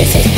veces